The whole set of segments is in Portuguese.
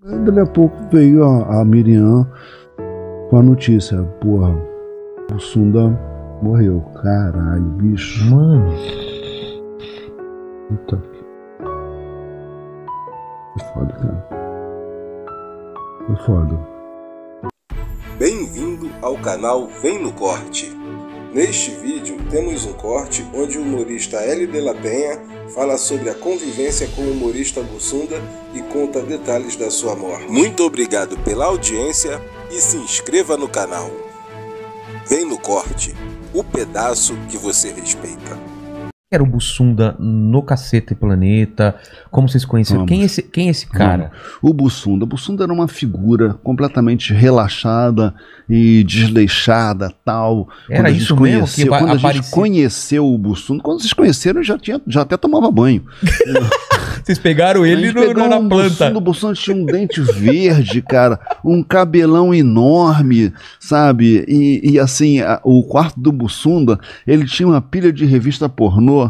Dali a pouco veio a, a Miriam com a notícia, porra, o Sunda morreu. Caralho, bicho. Mano. Puta que. Foi foda, cara. Foi foda. Bem-vindo ao canal Vem no Corte. Neste vídeo temos um corte onde o humorista L. de la Penha fala sobre a convivência com o humorista Bussunda e conta detalhes da sua morte. Muito obrigado pela audiência e se inscreva no canal. Vem no Corte, o pedaço que você respeita. Era o Bussunda no Cacete Planeta? Como vocês conheceram? Vamos. Quem é esse, quem é esse cara? O Bussunda. O Bussunda era uma figura completamente relaxada e desleixada, tal. Era Quando isso mesmo que Quando a gente aparecia? conheceu o Bussunda, quando vocês conheceram, já, tinha, já até tomava banho. Vocês pegaram ele no, na planta. O Bussunda tinha um dente verde, cara, um cabelão enorme, sabe? E, e assim, a- o quarto do Bussunda, ele tinha uma pilha de revista pornô.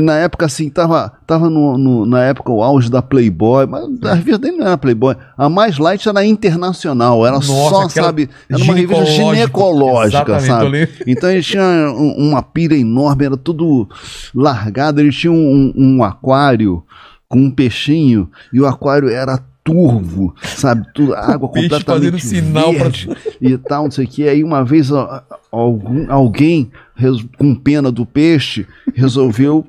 Na época, assim, tava, tava no, no- na época o auge da Playboy, mas a revista dele não era Playboy. A mais light era internacional, era Nossa, só, sabe? Era uma revista ginecológica, sabe? Então ele tinha um- uma pilha enorme, era tudo largado. Ele tinha um, um aquário com um peixinho e o aquário era turvo, sabe? Tudo, água peixe completamente sinal pra- verde e tal, não sei o que. Aí uma vez algum, alguém com pena do peixe resolveu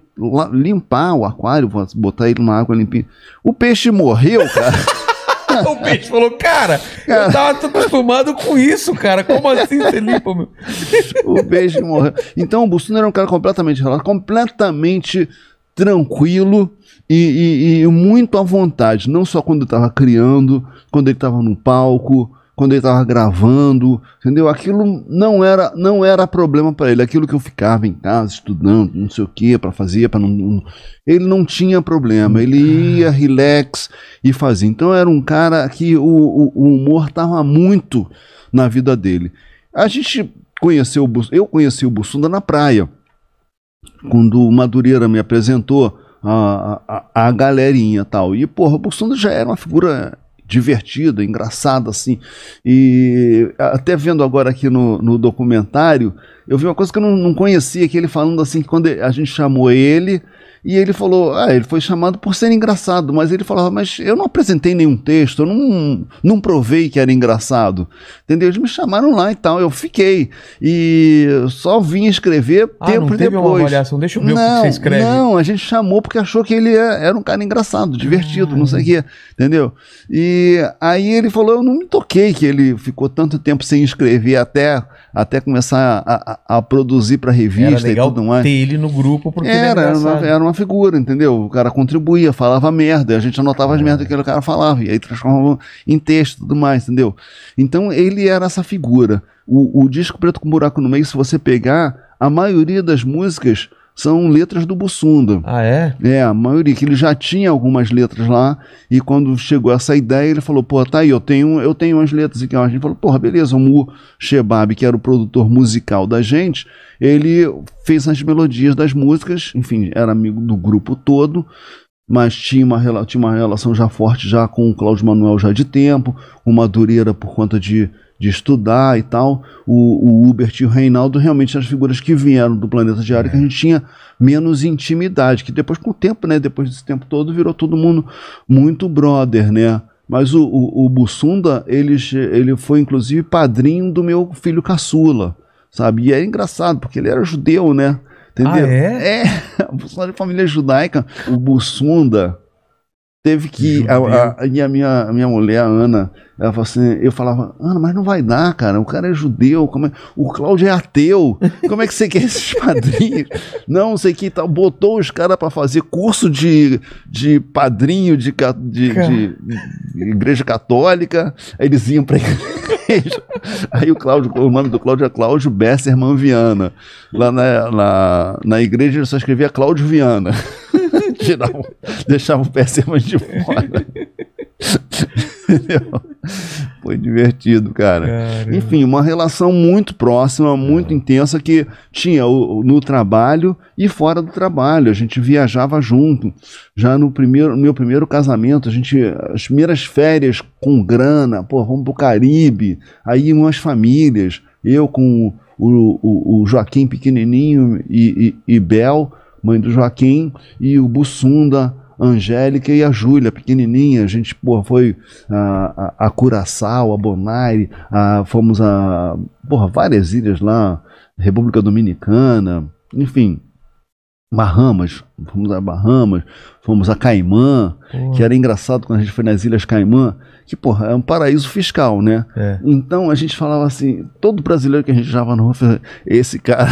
limpar o aquário, botar ele numa água limpinha. O peixe morreu, cara. o peixe falou, cara, eu tava acostumado com isso, cara. Como assim você limpa, meu? o beijo morreu. Então o Bussunda era um cara completamente relaxado, completamente tranquilo e, e- e muito à vontade. Não só quando estava criando, quando ele estava no palco, quando ele estava gravando, entendeu? Aquilo não era não era problema para ele. Aquilo que eu ficava em casa estudando, não sei o que, para fazer, para não, não- ele não tinha problema. Ele ia relax e fazia. Então era um cara que o, o- o humor estava muito na vida dele. A gente conheceu o eu conheci o Bussunda na praia. Quando o Madureira me apresentou a, a, a galerinha tal. E, porra, o Bussunda já era uma figura divertida, engraçada, assim. E até vendo agora aqui no, no documentário, eu vi uma coisa que eu não, não conhecia, que ele falando assim, que quando a gente chamou ele, e ele falou, ah, ele foi chamado por ser engraçado, mas ele falava, mas eu não apresentei nenhum texto, eu não, não provei que era engraçado, entendeu? Eles me chamaram lá e tal, eu fiquei, e só vim escrever Ah, tempo não teve uma depois. avaliação. Deixa eu ver o que não, você escreve. Não, a gente chamou porque achou que ele é- era um cara engraçado, divertido, não sei o quê, entendeu? E aí ele falou, eu não me toquei que ele ficou tanto tempo sem escrever até, até começar a, a- a produzir para Era revista e tudo mais. ter ele no grupo porque ele é Era, era uma, engraçado. era uma figura, entendeu? O cara contribuía, falava merda, a gente anotava as merdas que aquele cara falava, e aí transformava em texto e tudo mais, entendeu? Então ele era essa figura. O, o disco Preto com Buraco no Meio, se você pegar, a maioria das músicas são letras do Bussunda. Ah, é? É, a maioria, que ele já tinha algumas letras lá, e quando chegou essa ideia, ele falou, pô, tá aí, eu tenho, eu tenho umas letras aqui. A gente falou, porra, beleza, o Mu Shebab, que era o produtor musical da gente, ele fez as melodias das músicas, enfim, era amigo do grupo todo, mas tinha uma, tinha uma relação já forte já com o Cláudio Manuel já de tempo, o Madureira por conta de, de estudar e tal, o, o Hubert e o Reinaldo realmente eram as figuras que vieram do Planeta Diário que a gente tinha menos intimidade, que depois com o tempo, né, depois desse tempo todo, virou todo mundo muito brother, né, mas o, o, o Bussunda, ele, ele foi inclusive padrinho do meu filho caçula, sabe, e é engraçado, porque ele era judeu, né, entendeu? Ah, é? É, o Bussunda é de família judaica, o Bussunda teve que, a, a, e a minha, a minha mulher, a Ana, ela falou assim, eu falava, Ana, mas não vai dar, cara, o cara é judeu, como é- o Cláudio é ateu, como é que você quer esses padrinhos? Não, sei que tal, botou os caras para fazer curso de, de padrinho de, de, de- de igreja católica, aí eles iam pra igreja, aí o Cláudio, o nome do Cláudio é Cláudio Besserman Viana, lá na, na, na igreja ele só escrevia Cláudio Viana, Deixava o Besserman de fora. Foi divertido, cara. Caramba. Enfim, uma relação muito próxima, muito intensa que tinha o- o- no trabalho e fora do trabalho. A gente viajava junto. Já no primeiro, no meu primeiro casamento, a gente as primeiras férias com grana, pô, vamos pro Caribe. Aí umas famílias, eu com o, o, o Joaquim pequenininho e, e, e Bel, mãe do Joaquim, e o Bussunda, Angélica e a Júlia, pequenininha. A gente, pô, foi a, a, a Curaçao, a Bonaire, a- fomos a porra, várias ilhas lá, República Dominicana, enfim, Bahamas, fomos a Bahamas, fomos a Caimã, Pô, que era engraçado quando a gente foi nas Ilhas Caimã, que, porra, é um paraíso fiscal, né? é. Então a gente falava assim, todo brasileiro que a gente já na rua, falava, esse cara,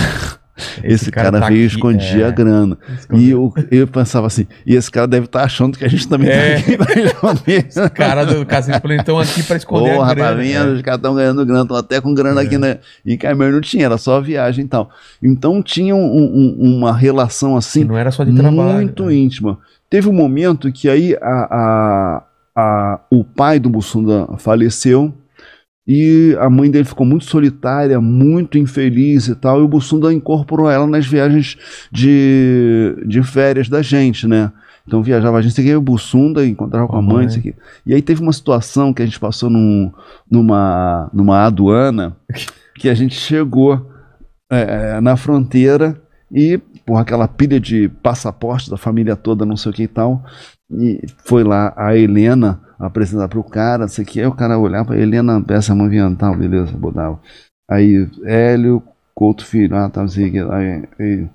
esse, cara, tá veio e aqui, escondia é. a grana. E eu, eu pensava assim, e esse cara deve estar achando que a gente também É. tá aqui. Os caras do Cassino Plantão aqui pra esconder Porra, a tá grana. vendo? Os caras estão ganhando grana, estão até com grana aqui né? Em Caimã não tinha, era só viagem e tal. Então tinha um- um- uma relação E assim não era só de trabalho. muito né? íntima. Teve um momento que aí a, a- a- o pai do Bussunda faleceu e a mãe dele ficou muito solitária, muito infeliz e tal, e o Bussunda incorporou ela nas viagens de, de férias da gente, né? Então viajava a gente, que o Bussunda encontrava com a mãe, sei que. E aí teve uma situação que a gente passou num- numa, numa aduana que a gente chegou é, na fronteira e, por aquela pilha de passaporte da família toda, não sei o que e tal, e foi lá a Helena apresentar pro cara, não sei o que, aí o cara olhava, Helena peça movimental, beleza, botava. Aí, Hélio, Couto Filho, ah, tá, o que, aí, aí,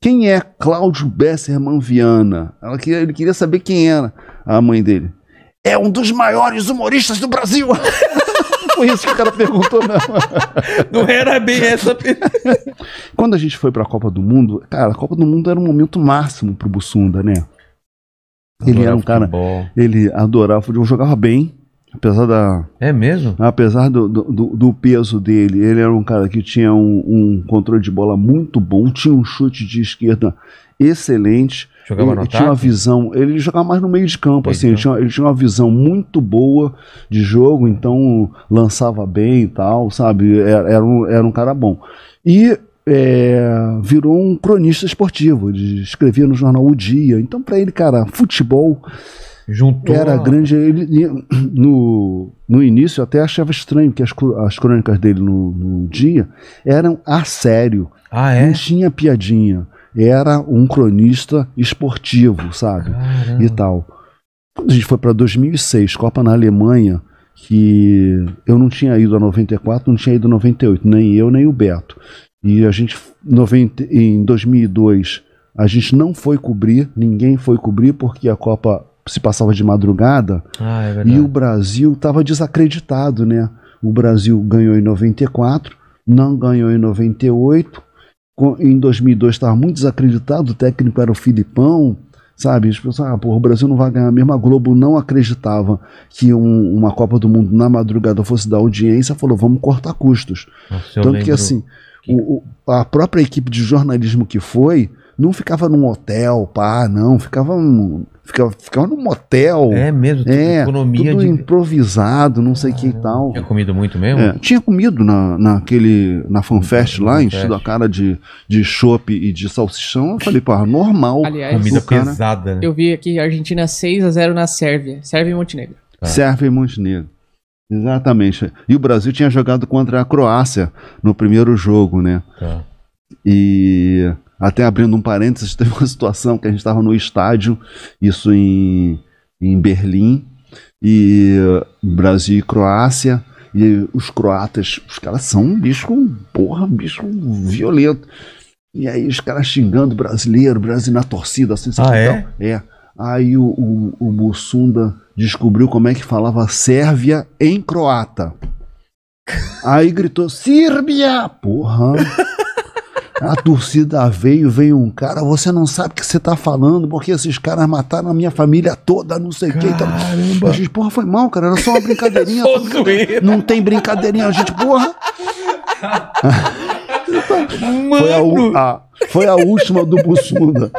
quem é Cláudio Besserman Viana? Ela queria, ele queria saber quem era a mãe dele. É um dos maiores humoristas do Brasil! Não foi isso que o cara perguntou, não. Não era bem essa. Quando a gente foi pra Copa do Mundo, cara, a Copa do Mundo era um momento máximo pro Bussunda, né? Ele era um cara, Futebol. ele adorava futebol, jogava bem, apesar da, É mesmo? apesar do, do, do- peso dele, ele era um cara que tinha um, um controle de bola muito bom, tinha um chute de esquerda excelente, Jogava ele tinha uma visão, ele jogava mais no meio de campo, Meio de assim, ele tinha, ele tinha uma visão muito boa de jogo, então lançava bem e tal, sabe? Era, era, um, era um cara bom. E é, virou um cronista esportivo, ele escrevia no jornal O Dia. Então, para ele, cara, futebol Juntou. era a- grande. Ele, no, no início, eu até achava estranho, que as, as crônicas dele no, no Dia eram a sério. Ah, é? Não tinha piadinha. Era um cronista esportivo, sabe? Caramba. E tal. Quando a gente foi para 2006, Copa na Alemanha, que eu não tinha ido a 94, não tinha ido a 98, nem eu, nem o Beto. E a gente, 90, em 2002, a gente não foi cobrir, ninguém foi cobrir, porque a Copa se passava de madrugada Ah, é verdade. e o Brasil estava desacreditado, né? O Brasil ganhou em 94, não ganhou em 98. co- Em 2002 estava muito desacreditado, o técnico era o Filipão, sabe? As pessoas, ah, porra, o Brasil não vai ganhar mesmo. A Globo não acreditava que um- uma Copa do Mundo na madrugada fosse dar audiência, falou, vamos cortar custos. Nossa, Tanto que assim, o- o- a própria equipe de jornalismo que foi, não ficava num hotel, pá, não, ficava, um- ficava, ficava num motel. É mesmo, tipo, É, economia tudo de. improvisado, não sei o que e tal. Tinha comido muito mesmo? É, tinha comido na, naquele, na FanFest lá, enchido a cara de, de chopp e de salsichão. Eu falei, pá, normal. Aliás, Comida cara- pesada, né? eu vi aqui Argentina 6x0 na Sérvia. Sérvia e Montenegro. Tá. Sérvia e Montenegro. Exatamente. E o Brasil tinha jogado contra a Croácia no primeiro jogo, né? Tá. E até abrindo um parênteses, teve uma situação que a gente estava no estádio, isso em, em Berlim, e Brasil e Croácia, e os croatas, os caras são um bicho, porra, um bicho violento. E aí os caras xingando brasileiro, o Brasil na torcida, assim, sabe? Ah, é? É. Aí o, o, o Mussunda descobriu como é que falava Sérvia em croata. Aí gritou, Sírbia! Porra! A torcida veio, veio um cara, você não sabe o que você tá falando, porque esses caras mataram a minha família toda, não sei o que. Então, a gente, porra, foi mal, cara, era só uma brincadeirinha. Só zoeira. não tem brincadeirinha, a gente, porra. Foi a, Mano! a- foi a última do Bussunda.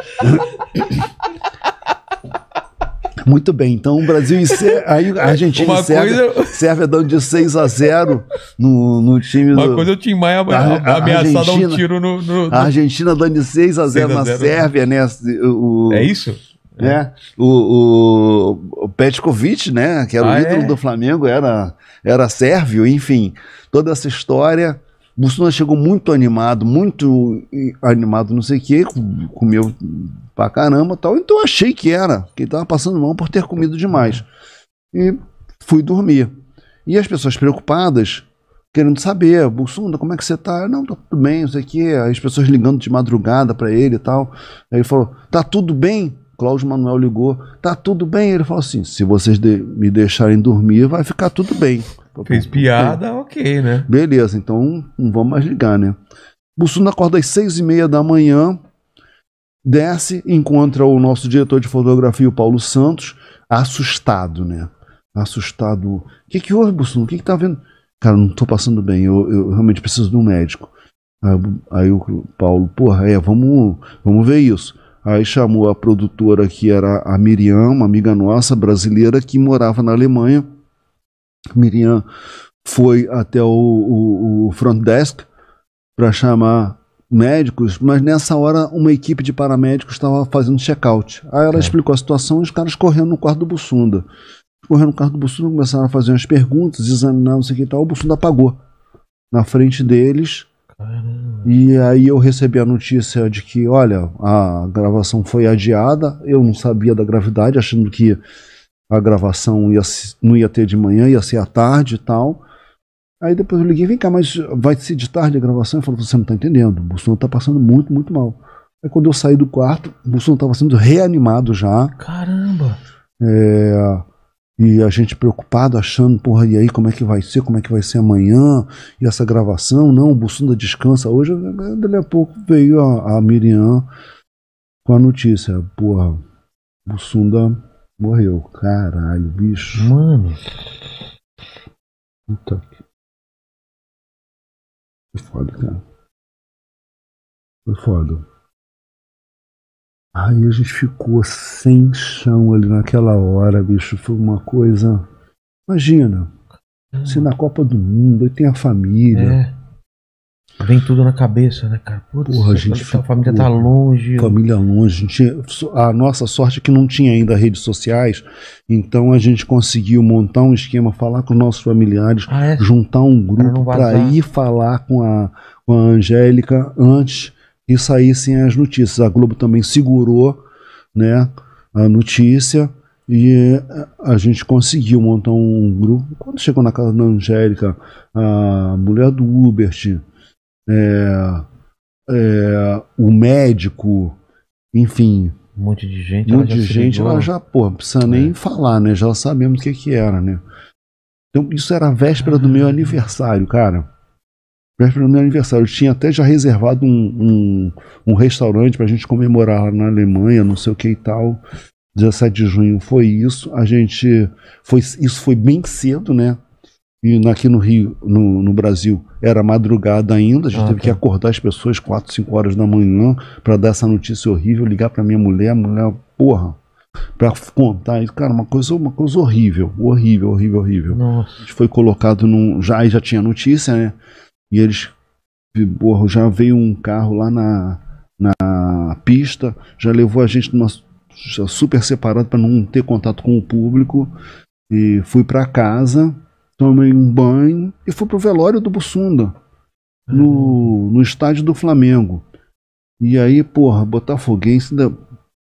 Muito bem, então o Brasil e aí a Argentina Uma e Sérvia, coisa- Sérvia dando de 6 a 0 no, no time Uma do. coisa é o Tim Maia ameaçar dar um tiro no. no- no- A Argentina dando de 6 a 0 6 a na 0, Sérvia, né? O, É isso? né? O, o, o Petkovic, né? Que era Ah, o ídolo é? do Flamengo, era, era sérvio, enfim. Toda essa história. Bussuna chegou muito animado, muito animado, não sei o quê, com- comeu pra caramba tal. Então eu achei que era, que ele tava passando mal por ter comido demais. E fui dormir. E as pessoas preocupadas, querendo saber, Bussunda, como é que você tá? Não, tá tudo bem, não sei o quê. As pessoas ligando de madrugada pra ele e tal. Aí ele falou, tá tudo bem? Cláudio Manuel ligou, tá tudo bem? Ele falou assim, se vocês de- me deixarem dormir, vai ficar tudo bem. Fez piada, ok, né? Beleza, então não vamos mais ligar, né? Bussunda acorda às seis e meia da manhã, desce, encontra o nosso diretor de fotografia, o Paulo Santos, assustado, né? Assustado. O que que houve, Bussunda? O que que tá vendo? Cara, não tô passando bem, eu, eu realmente preciso de um médico. Aí, o- aí o Paulo, porra, é, vamos, vamos ver isso. Aí chamou a produtora que era a Miriam, uma amiga nossa, brasileira, que morava na Alemanha. Miriam foi até o, o, o front desk para chamar médicos, mas nessa hora uma equipe de paramédicos estava fazendo check-out. Aí ela É. explicou a situação e os caras correndo no quarto do Bussunda. Correndo no quarto do Bussunda, começaram a fazer umas perguntas, examinar, não sei o que e tal. O Bussunda apagou na frente deles. E aí eu recebi a notícia de que, olha, a gravação foi adiada. Eu não sabia da gravidade, achando que a gravação ia, não ia ter de manhã, ia ser à tarde e tal. Aí depois eu liguei, vem cá, mas vai ser de tarde a gravação? Ele falou, você não tá entendendo, o Bolsonaro tá passando muito, muito mal. Aí quando eu saí do quarto, o Bolsonaro estava sendo reanimado já. Caramba! É, e a gente preocupado, achando, porra, e aí como é que vai ser? Como é que vai ser amanhã? E essa gravação? Não, o Bussunda descansa hoje. Dali a pouco veio a, a Miriam com a notícia, porra, Bussunda morreu. Caralho, bicho. Mano, Puta que. Foi foda, cara. Foi foda. Aí a gente ficou sem chão ali naquela hora, bicho. Foi uma coisa. Imagina, se na Copa do Mundo, aí tem a família. é. Vem tudo na cabeça, né, cara? Putz, Porra, a gente a família tá longe. Família longe. A, gente, a nossa sorte é que não tinha ainda redes sociais, então a gente conseguiu montar um esquema, falar com os nossos familiares, Ah, é? juntar um grupo para ir falar com a, com a Angélica antes que saíssem as notícias. A Globo também segurou né, a notícia e a gente conseguiu montar um grupo. Quando chegou na casa da Angélica, a mulher do Hubert, é, é, o médico, enfim, Um monte de gente. um monte de gente, ligou. ela já, pô, não precisa nem É. falar, né? Já sabemos o que que era, né? Então, isso era a véspera do meu aniversário, cara. Véspera do meu aniversário. Eu tinha até já reservado um, um, um restaurante pra gente comemorar lá na Alemanha, não sei o que e tal. 17 de junho foi isso. A gente. Foi, isso foi bem cedo, né? E aqui no Rio, no, no Brasil, era madrugada ainda. A gente Ah, teve tá. que acordar as pessoas 4, 5 horas da manhã pra dar essa notícia horrível, ligar pra minha mulher, a mulher, porra, pra contar isso. Cara, uma coisa, uma coisa horrível, horrível, horrível, horrível. Nossa. A gente foi colocado num. Já, aí já tinha notícia, né? E eles. Porra, já veio um carro lá na, na pista, já levou a gente numa. super separado para não ter contato com o público. E fui para casa, tomei um banho e fui pro velório do Bussunda, no, no estádio do Flamengo. E aí, porra, Botafoguense ainda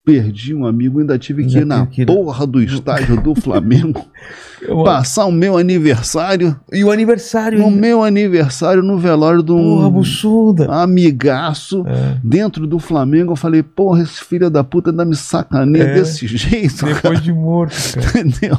perdi um amigo, ainda tive que Ainda ir na que ir- porra do estádio do Flamengo Eu- passar o meu aniversário E o aniversário. no ainda. meu aniversário no velório de Porra, um buçuda. amigaço É. dentro do Flamengo. Eu falei, porra, esse filho da puta ainda me sacaneia É. desse jeito, cara. Depois de morto, cara. Entendeu?